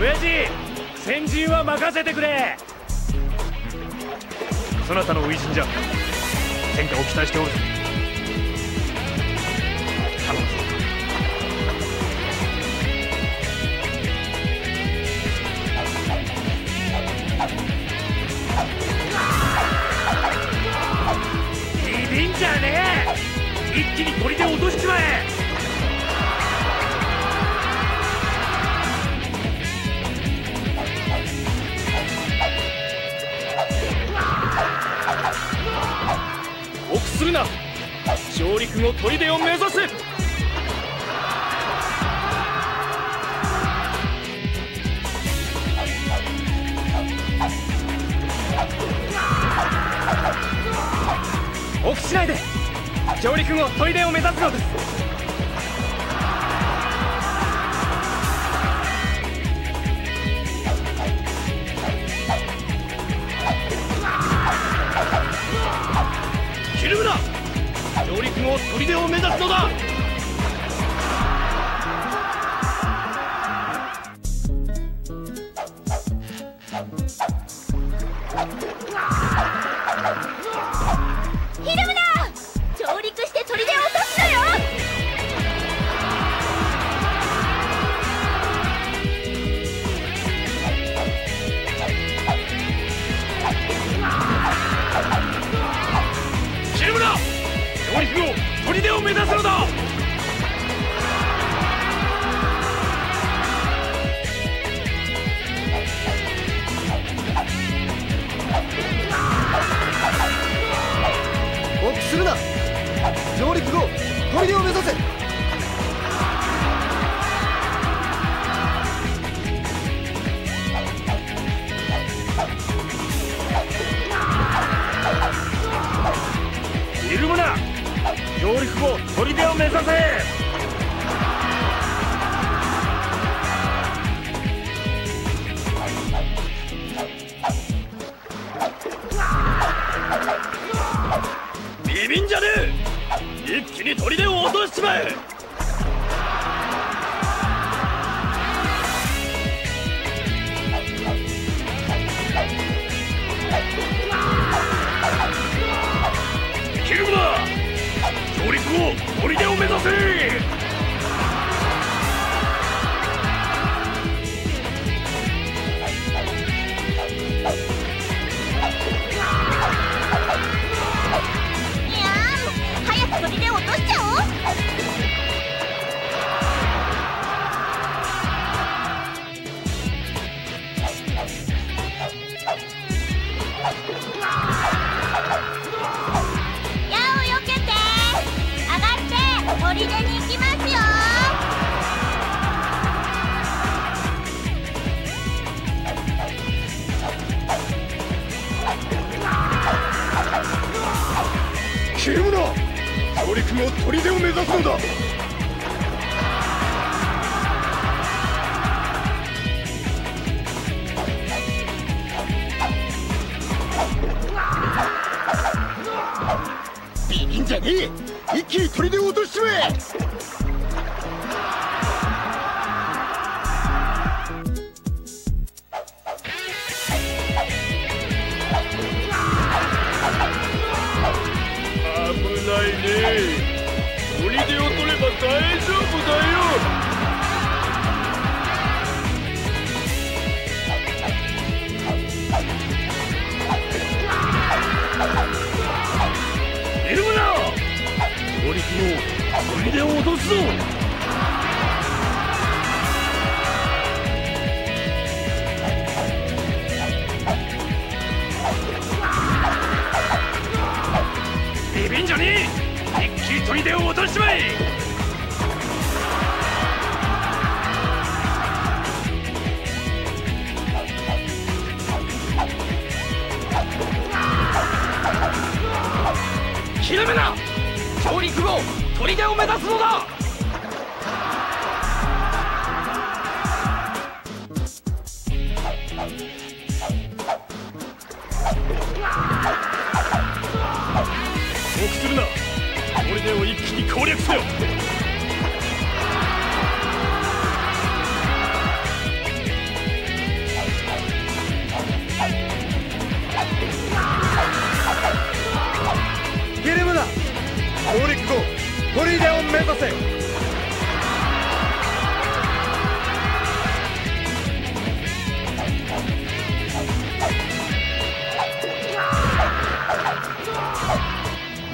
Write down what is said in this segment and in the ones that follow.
親父先陣は任せてくれ。そなたの初陣じゃ戦果を期待しておる。ぞするな。上陸後砦を目指せ。臆しないで。上陸後砦を目指すのです。上陸のよひるむな上陸後砦を目指すのだ!臆するな。上陸後砦を目指せ。一気に砦を落としちまえ！ひるむな上陸後砦を目指せ！ひるむな上陸の砦を目指すのだ。ビビんじゃねえ。一気に砦を落としちまえ。後砦を落とすぞ。ビビんじゃねえ一気に砦を落としちまえ。ひるむな！上陸後砦を目指すのだ！臆するな。砦を一気に攻略せよ。ゲルムだ攻略後砦を目指せ。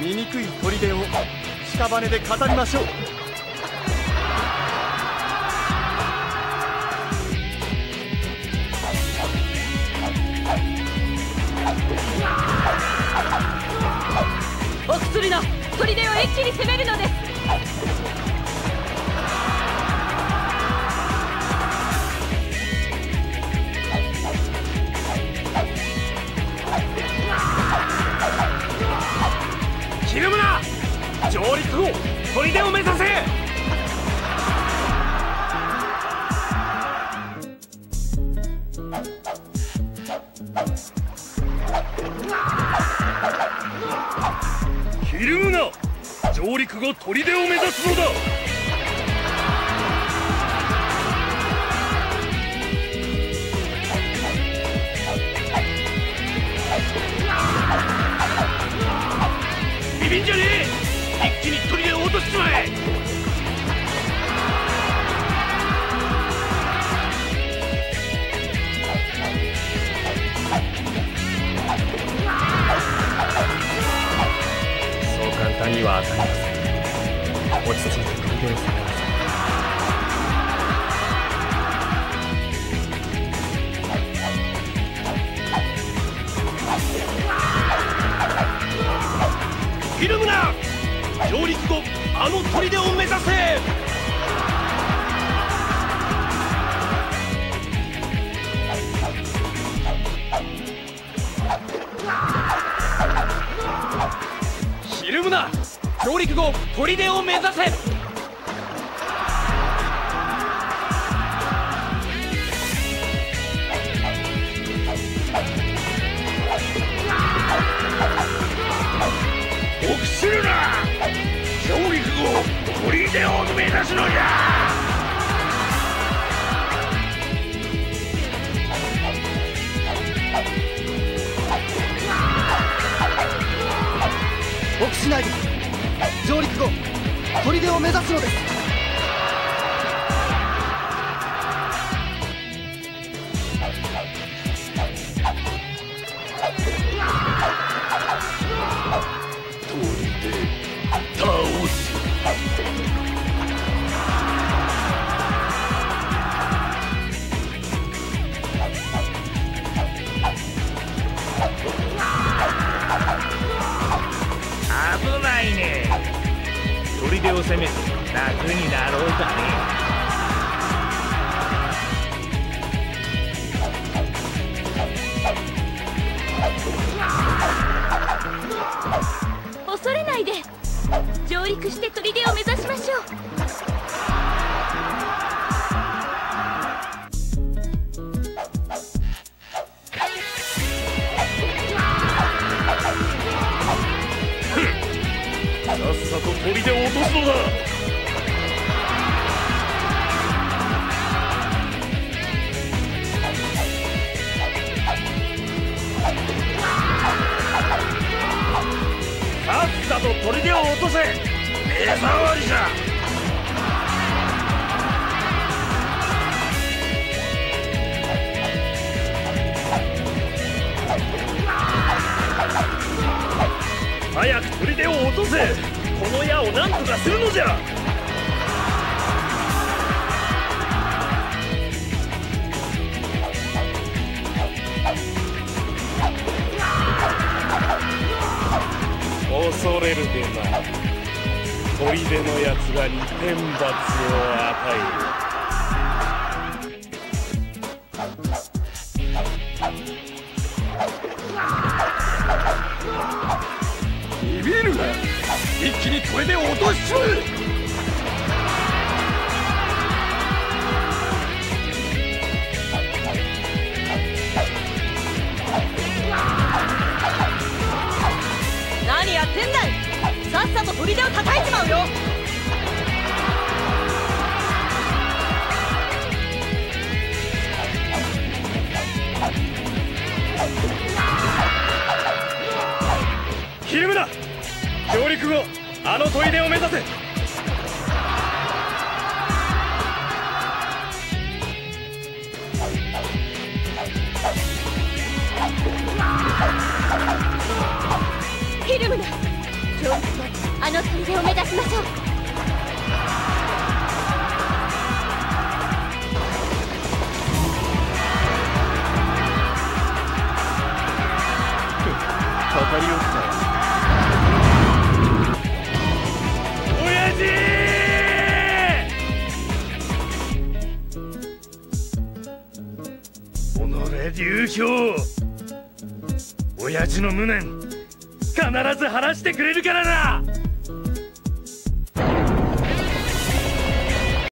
醜い砦を屍で語りましょう。お薬の砦を一気に攻めるのです。ひるむな上陸後砦を目指せ!ひるむな。上陸後砦を目指すのだ。ビビんじゃねえ。一気に砦を落としちまえ。ひるむな上陸後あの砦を目指せ。ひるむな上陸後砦を目指せ。臆するな。上陸後砦を目指すのじゃ。臆しないで。上陸後砦を目指すのです。恐れないで上陸して砦を目指しましょう。さっさと砦を落とすのだ。と砦を落とせ。目障りじゃ。早く砦を落とせ。この矢を何とかするのじゃ。恐れるでな砦のやつがに天罰を与える。ビビるな一気に砦を落としちまえさっさと砦を叩いちまうよ。の砦を目指しましょう。かかりおった親父！おのれ流氷親父の無念必ず晴らしてくれるからな！